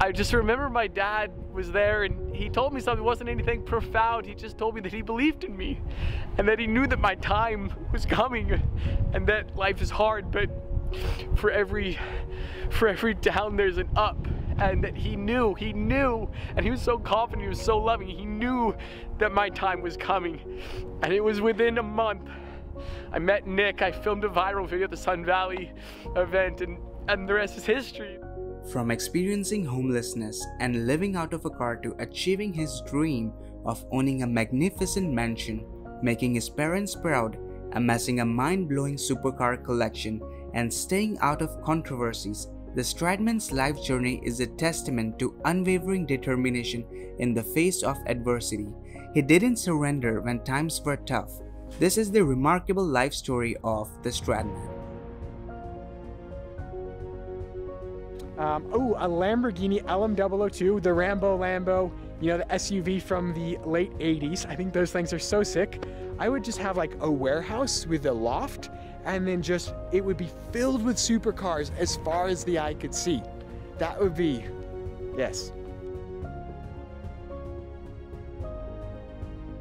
I just remember my dad was there and he told me something, it wasn't anything profound. He just told me that he believed in me and that he knew that my time was coming and that life is hard, but for every for every down there's an up. And that he knew he knew. And he was so confident he was so loving. He knew that my time was coming. And it was within a month I met Nick. I filmed a viral video at the Sun Valley event and and the rest is history from experiencing homelessness and living out of a car to achieving his dream of owning a magnificent mansion making his parents proud amassing a mind-blowing supercar collection and staying out of controversies, the Stradman's life journey is a testament to unwavering determination in the face of adversity. He didn't surrender when times were tough. This is the remarkable life story of the Stradman. Um, oh, a Lamborghini LM002, the Rambo Lambo, you know, the SUV from the late 80s. I think those things are so sick. I would just have like a warehouse with a loft and then just, it would be filled with supercars as far as the eye could see. That would be, yes.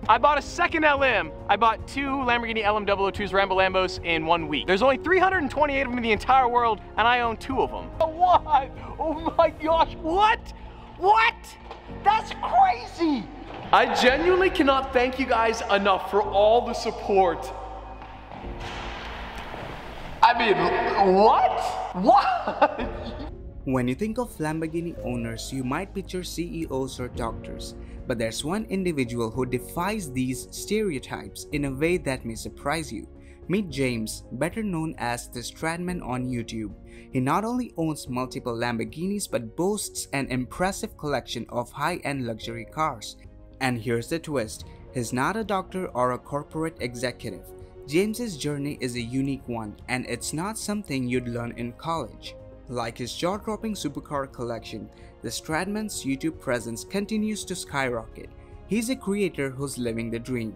I bought a second LM. I bought two Lamborghini LM002s Rambo Lambos in one week. There's only 328 of them in the entire world, and I own two of them. What? Oh my gosh, what? What? That's crazy! I genuinely cannot thank you guys enough for all the support. I mean, what? What? When you think of Lamborghini owners, you might picture CEOs or doctors, but there's one individual who defies these stereotypes in a way that may surprise you. Meet James, better known as the Stradman on YouTube. He not only owns multiple Lamborghinis but boasts an impressive collection of high-end luxury cars. And here's the twist, he's not a doctor or a corporate executive. James's journey is a unique one and it's not something you'd learn in college. Like his jaw-dropping supercar collection, the Stradman's YouTube presence continues to skyrocket. He's a creator who's living the dream.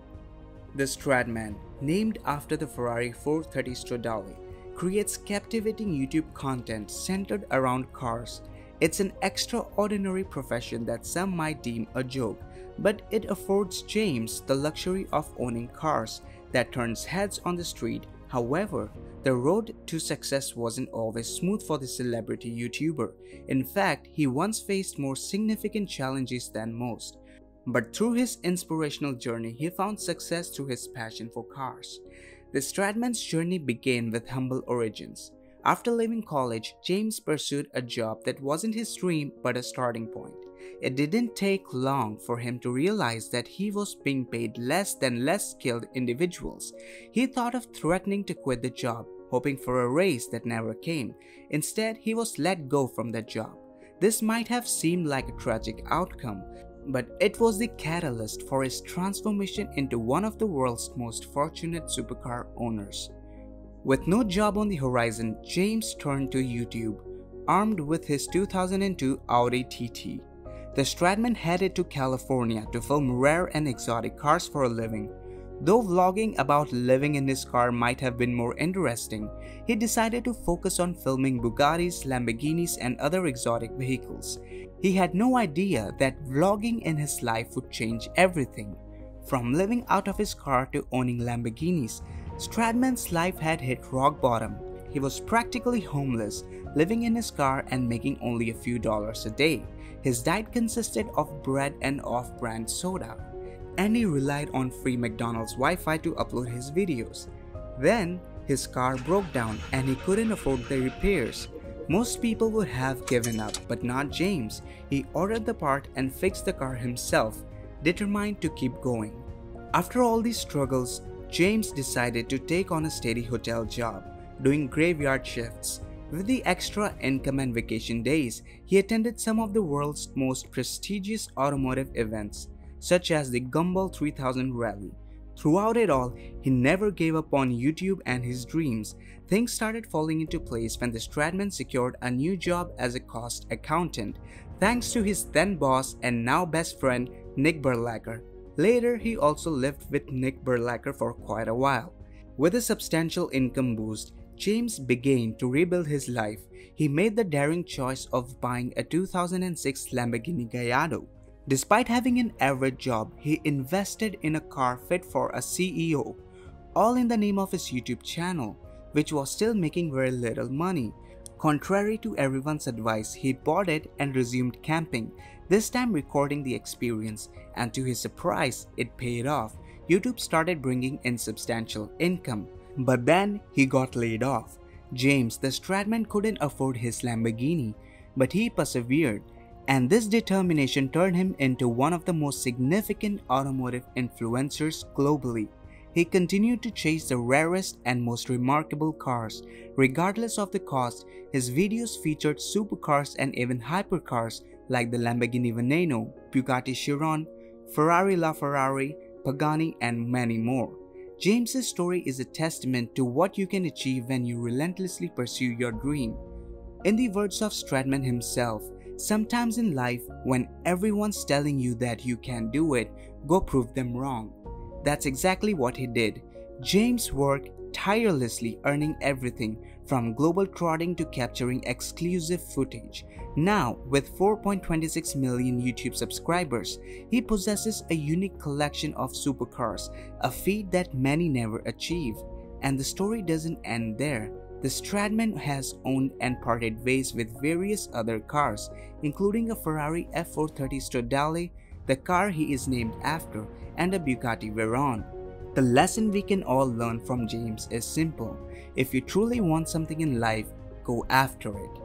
The Stradman, named after the Ferrari 430 Stradale, creates captivating YouTube content centered around cars. It's an extraordinary profession that some might deem a joke, but it affords James the luxury of owning cars that turns heads on the street. However, the road to success wasn't always smooth for the celebrity YouTuber. In fact, he once faced more significant challenges than most. But through his inspirational journey, he found success through his passion for cars. The Stradman's journey began with humble origins. After leaving college, James pursued a job that wasn't his dream but a starting point. It didn't take long for him to realize that he was being paid less than less skilled individuals. He thought of threatening to quit the job, hoping for a raise that never came. Instead, he was let go from that job. This might have seemed like a tragic outcome, but it was the catalyst for his transformation into one of the world's most fortunate supercar owners. With no job on the horizon, James turned to YouTube, armed with his 2002 Audi TT. The Stradman headed to California to film rare and exotic cars for a living. Though vlogging about living in his car might have been more interesting, he decided to focus on filming Bugattis, Lamborghinis and other exotic vehicles. He had no idea that vlogging in his life would change everything. From living out of his car to owning Lamborghinis, Stradman's life had hit rock bottom. He was practically homeless, living in his car and making only a few dollars a day. His diet consisted of bread and off-brand soda. And he relied on free McDonald's Wi-Fi to upload his videos. Then, his car broke down and he couldn't afford the repairs. Most people would have given up, but not James. He ordered the part and fixed the car himself, determined to keep going. After all these struggles, James decided to take on a steady hotel job, doing graveyard shifts. With the extra income and vacation days, he attended some of the world's most prestigious automotive events, such as the Gumball 3000 Rally. Throughout it all, he never gave up on YouTube and his dreams. Things started falling into place when the Stradman secured a new job as a cost accountant, thanks to his then boss and now best friend Nick Berlacher. Later, he also lived with Nick Berlacher for quite a while. With a substantial income boost, James began to rebuild his life, he made the daring choice of buying a 2006 Lamborghini Gallardo. Despite having an average job, he invested in a car fit for a CEO, all in the name of his YouTube channel, which was still making very little money. Contrary to everyone's advice, he bought it and resumed camping, this time recording the experience, and to his surprise, it paid off. YouTube started bringing in substantial income. But then he got laid off. James the Stradman couldn't afford his Lamborghini, but he persevered, and this determination turned him into one of the most significant automotive influencers globally. He continued to chase the rarest and most remarkable cars. Regardless of the cost, his videos featured supercars and even hypercars like the Lamborghini Veneno, Bugatti Chiron, Ferrari LaFerrari, Pagani, and many more. James's story is a testament to what you can achieve when you relentlessly pursue your dream. In the words of Stradman himself, sometimes in life, when everyone's telling you that you can do it, go prove them wrong. That's exactly what he did. James worked tirelessly earning everything from global trotting to capturing exclusive footage. Now, with 4.26 million YouTube subscribers, he possesses a unique collection of supercars, a feat that many never achieve. And the story doesn't end there. The Stradman has owned and parted ways with various other cars, including a Ferrari F430 Stradale, the car he is named after, and a Bugatti Veyron. The lesson we can all learn from James is simple. If you truly want something in life, go after it.